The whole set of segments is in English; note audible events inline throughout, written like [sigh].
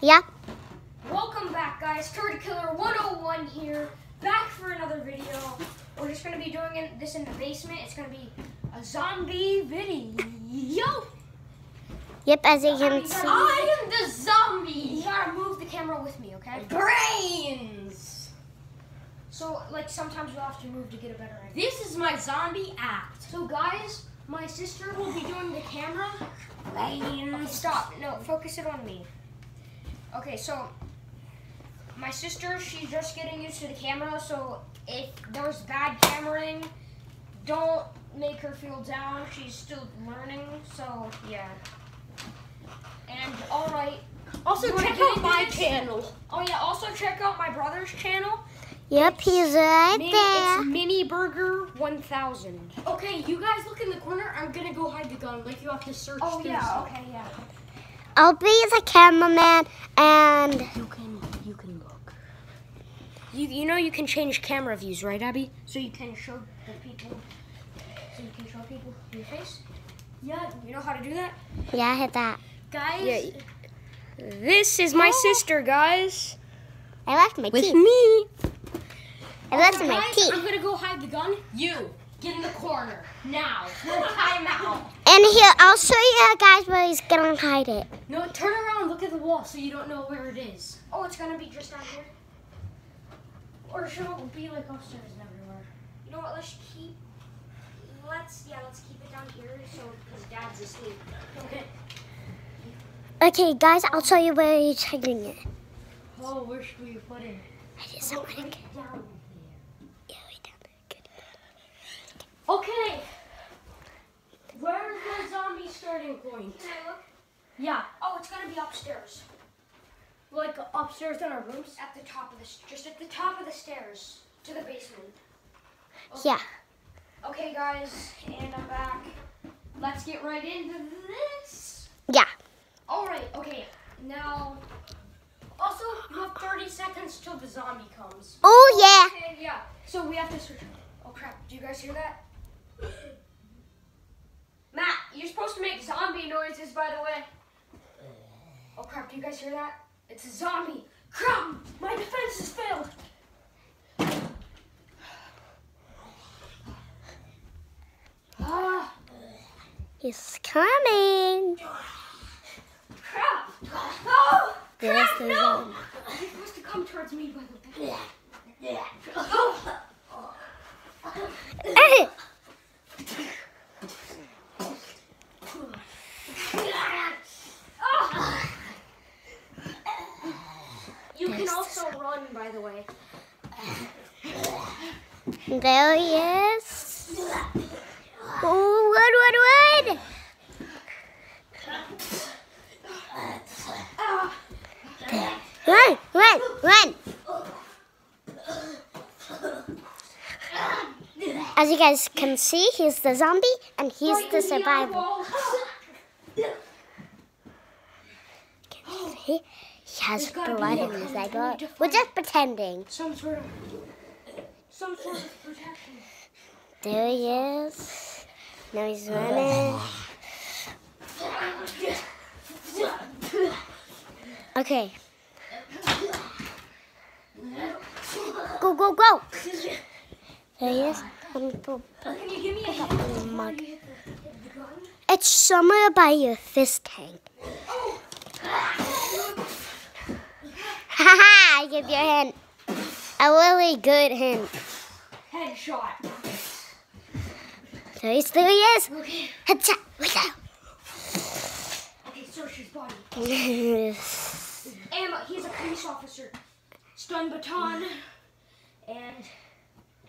Yeah. Welcome back, guys. Turd Killer 101 here, back for another video. We're just gonna be doing this in the basement. It's gonna be a zombie video. Yep, as you can see. I am the zombie. You gotta move the camera with me, okay? Brains! So, like, sometimes you'll have to move to get a better angle. This is my zombie act. So, guys, my sister will be doing the camera. Brains. stop. No, focus it on me. Okay, so my sister, she's just getting used to the camera, so if there's bad cameraing, don't make her feel down. She's still learning, so yeah. And all right. Also, You wanna check out my this? channel. Oh yeah. Also check out my brother's channel. Yep, he's right Mini, there. it's Mini Burger 1000. Okay, you guys look in the corner. I'm gonna go hide the gun. Like, you have to search Oh yeah. stuff. Okay. Yeah. I'll be the cameraman and You can, you can look. You you know you can change camera views, right, Abby? So you can show the people. So you can show people your face. Yeah, You know how to do that? yeah, I hit that. guys. Yeah. This is my oh. sister, guys. I left my teeth. me. I left So my guys, teeth. I'm gonna go hide the gun. You get in the corner now. No time out. And here, I'll show you guys where he's gonna hide it. No, turn around. Look at the wall so you don't know where it is. Oh, it's gonna be just down here. Or should it be like upstairs and everywhere? You know what? Let's keep. Let's yeah. Let's keep it down here so because Dad's asleep. Okay. Okay, guys, I'll show you where he's hiding it. Oh, where should we put it? I did oh, something. Right down Yeah, right down there. Good. there. Okay. Where's the zombie starting point? Can I look? Yeah, Oh, it's gonna be upstairs like upstairs in our rooms. at the top of this, just at the top of the stairs to the basement. Yeah. Okay, guys, and I'm back. Let's get right into this. Yeah. All right. Okay. Now. Also, you have 30 seconds till the zombie comes. Oh, yeah. Okay, yeah. So we have to switch. Oh crap! Do you guys hear that? Matt, you're supposed to make zombie noises, by the way. Oh crap! Do you guys hear that? It's a zombie. Crap! My defense has failed. Ah, He's coming. crap! Oh, There's crap! the No! zombie. You're supposed to come towards me, by the way. Eh, Ah! You can run, by the way. There he is. Oh, run, run, run. Run, run, run. As you guys can see, he's the zombie and he's the in eye survivor. wall. He, he has There's gotta blood in his code. eye. Got. We're just pretending. Some sort of, some sort of protection. There he is. Now he's running. Okay. Go, go, go. There he is. Po- po- Can you give me a Pick up hint the before mug. you hit the, hit the gun? It's somewhere by your fist tank. Haha, I give you a hint. A really good hint. Headshot. There he is. There he is. Okay. Headshot. Look Okay, search his body. [laughs] Ammo. He's a police officer. Stun baton. And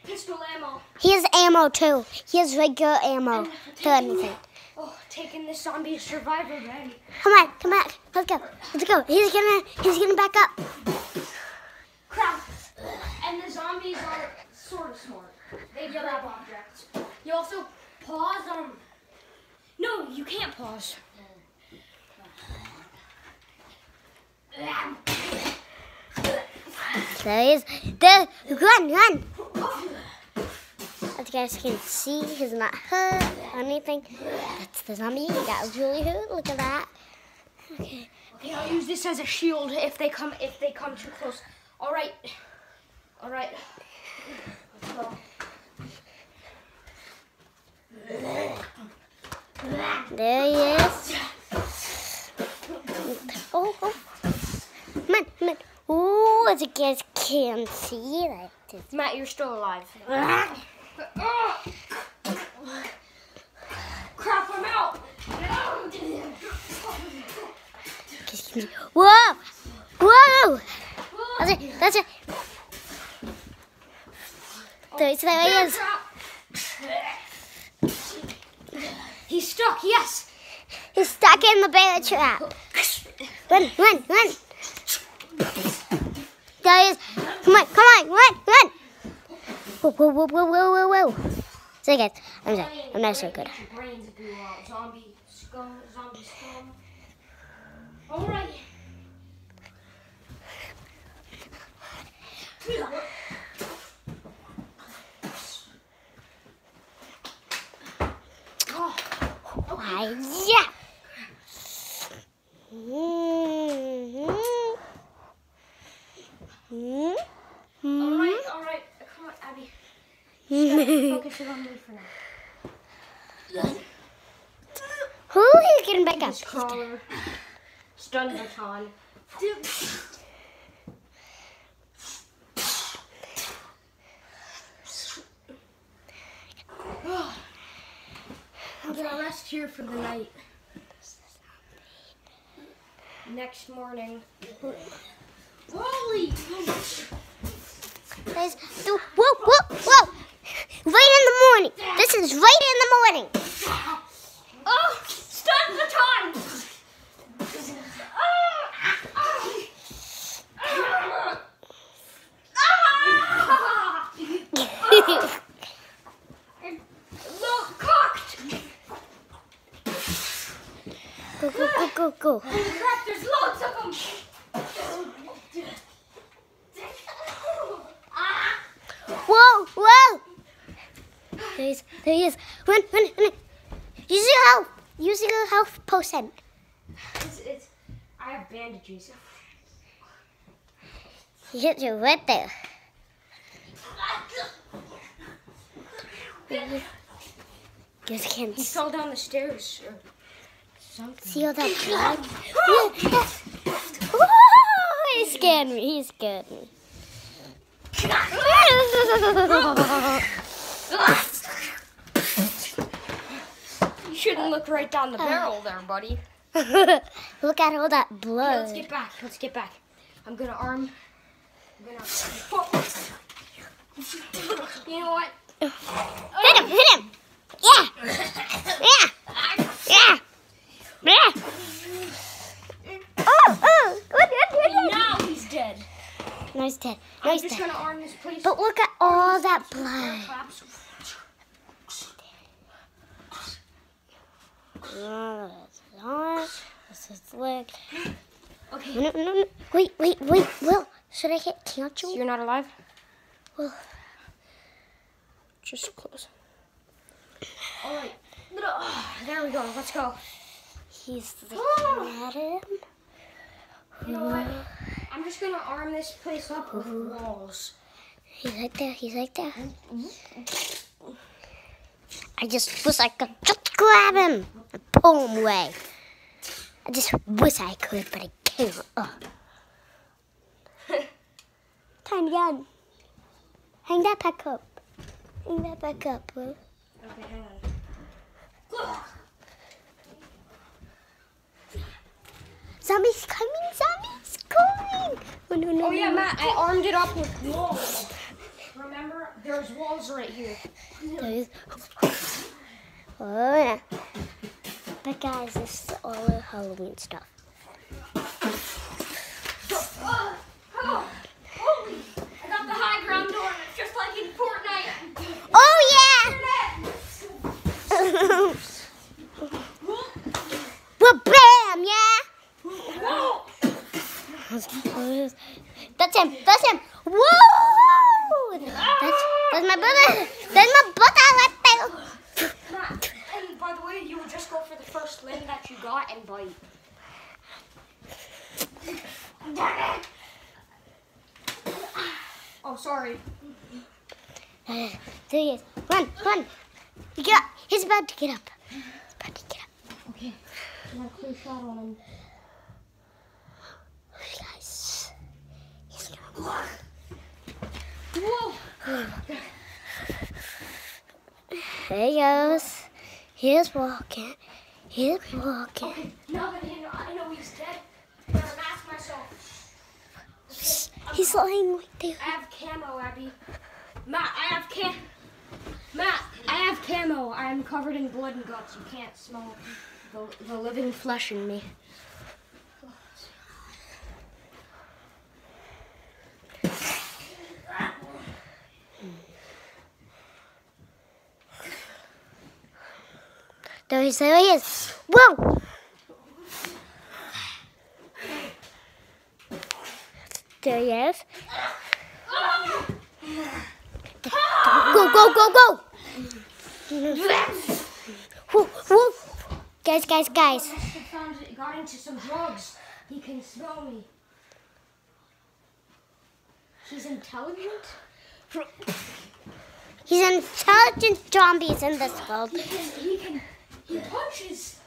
pistol ammo. He has ammo too. He has regular ammo to anything. Oh, taking this zombie survivor bag. Come on, come on. Let's go. Let's go. He's gonna he's gonna back up. Crap. And the zombies are sort of smart. They grab objects. You also pause them. No, you can't pause. There he is. There run, run. Oh. As you guys can see, he's not hurt or anything. That's the zombie. He got really hurt. Look at that. Okay. Yeah, I'll use this as a shield if they come if they come too close. All right. All right. Let's go. There he is. Oh, oh. Man, man. Oh, the guys can't see like this. Matt, you're still alive. Ah! Crap, I'm out. Whoa! Whoa! That's it. That's it. There, he is. He's stuck. Yes. He's stuck in the bear trap. Run, run, run. There he is. Come on, come on, run, run. Whoa, whoa, whoa, whoa, whoa, whoa, whoa. So guys, I'm sorry. I'm not so good. Your brains goo out. Zombie scum. Zombie scum. All right. Oh, Why, yeah. Mm-hmm. Mm-hmm. all right, all right. Come on, Abby. [laughs] Focus on me for now. Who is getting back up? Crawler. Stun baton. [laughs] I'm gonna rest here for the night. Next morning. Holy! Whoa, whoa, whoa. Right in the morning. This is right in the morning. Oh! Stun baton! Look, cocked! go, go, go, go, go. Holy crap, there's loads of them! Whoa, whoa. There he is. There he is. Run, run, run. Use your health. Use your health potion. It's, it's, I have bandages. He hit you right there. [laughs] Can't He fell down the stairs or something. all that blood. Whoa, he scared me. He scared me. You shouldn't look right down the barrel there, buddy. Look at all that Okay, blood. let's get back. Let's get back. I'm gonna arm. I'm gonna. You know what? Hit him, hit him. Yeah. Yeah. Yeah. Yeah. Oh, oh. Good, good, good, good. Now he's dead. No, he's dead. No, I'm he's just dead. gonna arm this place. But look at all that blood. Claps. Oh, that's his arm. This is his leg. Okay. No, no, no. Wait, wait, wait. Will, should I hit So cancel? you're not alive? Will, Just close. All right. Ah, there we go. Let's go. He's [gasps] looking at him. You know what? I'm just gonna arm this place up with walls. He's right there. He's right there. Mm-hmm. I just wish I could just grab him and pull him away. I just wish I could, but I can't. Ugh. [laughs] Time again. Hang that back up. Hang that back up, bro. Okay, hang on. Zombies coming! Zombies coming! Oh, no, no, Oh yeah, no. Matt. I armed it up with walls. Remember? There's walls right here. There is- Oh, yeah. But guys, this is all the Halloween stuff. Oh, oh, holy! I got the high ground door, and it's just like in Fortnite. Oh, yeah! well, bam, yeah! Whoa! That's him, that's him! Whoa! That's, that's my brother! That's my brother! Matt, and by the way, you would just go for the first limb that you got and bite. Oh, sorry. There he is. Run, run. Get up. He's about to get up. He's about to get up. Okay. I got a clear shot on him. Guys. He's gonna run. Whoa! There he goes. He's walking. He's walking. Okay, now that I know, I know he's dead, I'm myself. He's lying right there. I have camo, Abby. Matt, I have cam. Matt, I have camo. I am covered in blood and guts. You can't smell the, the living flesh in me. There he is. There he is. Whoa! There he is. Go, go, go, go! Whoa, whoa. Guys, guys, guys. Found got into some drugs. He can smell me. He's intelligent. He's intelligent zombies in this world. He can. He can. He punches.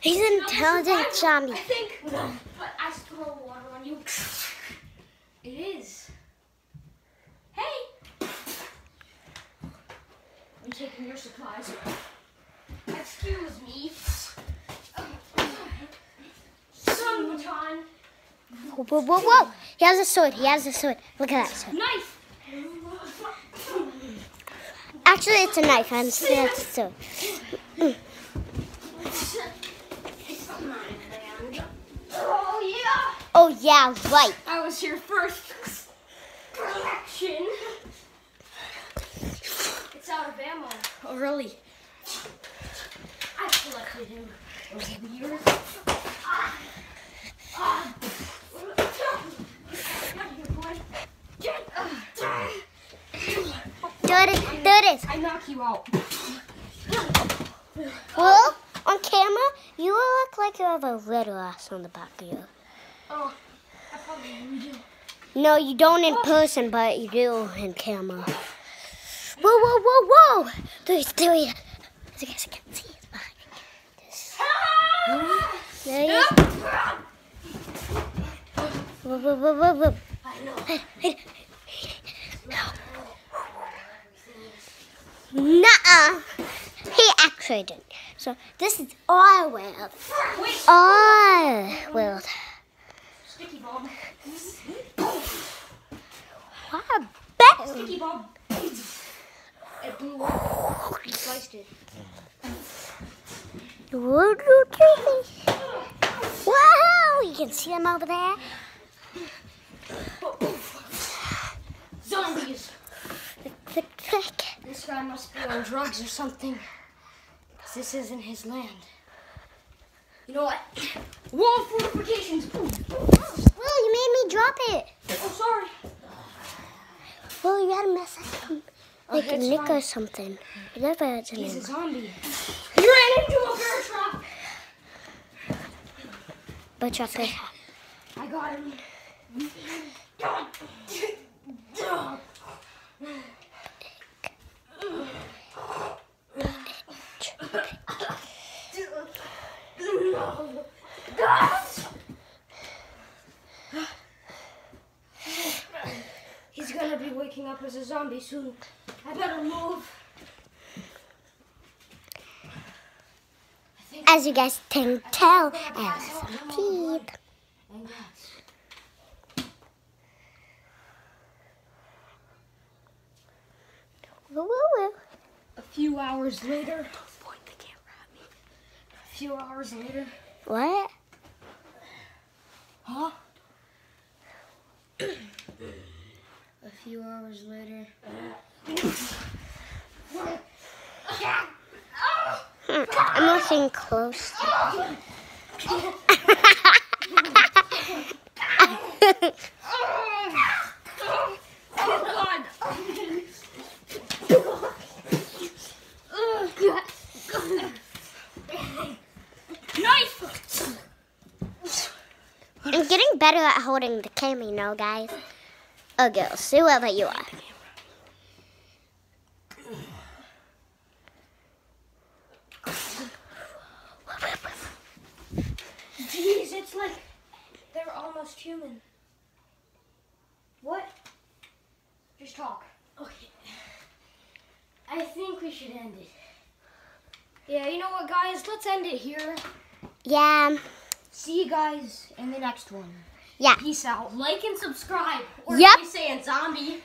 He's an intelligent zombie. I think. But I throw water on you. It is. Hey. I'm taking your supplies. Excuse me. Sun baton. Whoa, whoa, whoa, whoa. He has a sword. He has a sword. Look at that sword. Knife. Actually, it's a knife. I'm still it's a sword. Oh, yeah, right. I was your first collection. It's out of ammo. Oh, really? I collected him over the years. Ah. Ah. Get here, boy. Get-. There it, there it is. I knock you out. Well, on camera, you look like you have a little ass on the back of you. Oh, I. No, you don't in person, but you do in camera. Whoa, whoa, whoa, whoa! There he is, there he is. As you guys can see, he's behind this. There he is. Whoa, whoa, whoa, whoa, whoa. Know. Nuh-uh. He actually didn't. So this is our world. Our world. sticky bomb. What a bet. Sticky bomb. It blew up. You sliced it. Woo, doo, doo. Wow, you can see them over there. Zombies. Click, click. This guy must be on drugs or something. 'Cause this isn't his land. You know what? Wall fortifications. Will, you made me drop it. Oh, sorry. Will, you had a mess up. Oh, like a nick fine. or something. Whatever it's He's a zombie. You ran into a bear trap. But chocolate. I got him. He's gonna be waking up as a zombie soon. I better move. I As you guys can tell, I have some teeth. and guts. Woo, woo, woo. A few hours later. Point the camera at me. A few hours later. What? Huh? Few hours later. I'm looking close. God. Knife! getting better at holding the camera, you know, guys. Oh, girls, whoever you are. Jeez, it's like they're almost human. What? Just talk. Okay. I think we should end it. Yeah, you know what, guys? Let's end it here. Yeah, See you guys in the next one. Yeah. Peace out. Like and subscribe. Or Yep. if you say a zombie.